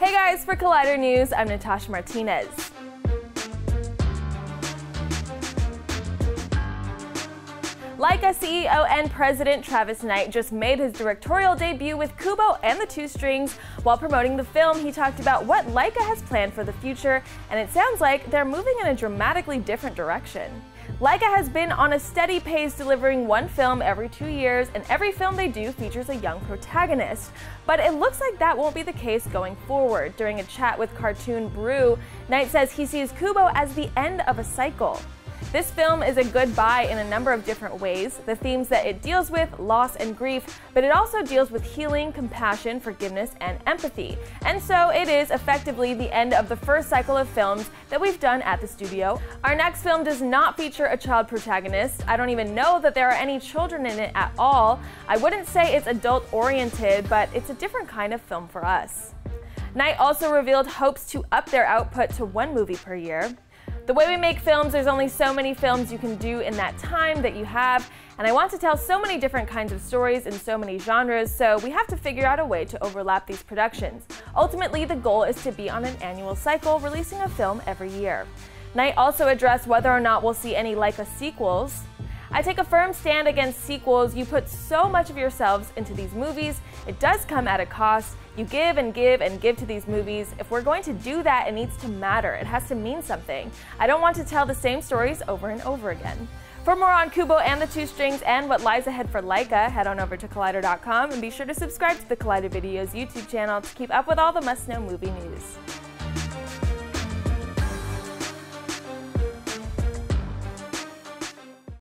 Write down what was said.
Hey guys, for Collider News, I'm Natasha Martinez. Laika CEO and President Travis Knight just made his directorial debut with Kubo and the Two Strings. While promoting the film, he talked about what Laika has planned for the future, and it sounds like they're moving in a dramatically different direction. Laika has been on a steady pace delivering one film every two years, and every film they do features a young protagonist. But it looks like that won't be the case going forward. During a chat with Cartoon Brew, Knight says he sees Kubo as the end of a cycle. This film is a goodbye in a number of different ways. The themes that it deals with, loss and grief, but it also deals with healing, compassion, forgiveness, and empathy. And so it is effectively the end of the first cycle of films that we've done at the studio. Our next film does not feature a child protagonist. I don't even know that there are any children in it at all. I wouldn't say it's adult oriented, but it's a different kind of film for us. Knight also revealed hopes to up their output to one movie per year. The way we make films, there's only so many films you can do in that time that you have, and I want to tell so many different kinds of stories in so many genres, so we have to figure out a way to overlap these productions. Ultimately, the goal is to be on an annual cycle, releasing a film every year. Knight also addressed whether or not we'll see any Laika sequels. I take a firm stand against sequels. You put so much of yourselves into these movies. It does come at a cost. You give and give and give to these movies. If we're going to do that, it needs to matter. It has to mean something. I don't want to tell the same stories over and over again. For more on Kubo and the Two Strings and what lies ahead for Laika, head on over to Collider.com and be sure to subscribe to the Collider Videos YouTube channel to keep up with all the must-know movie news.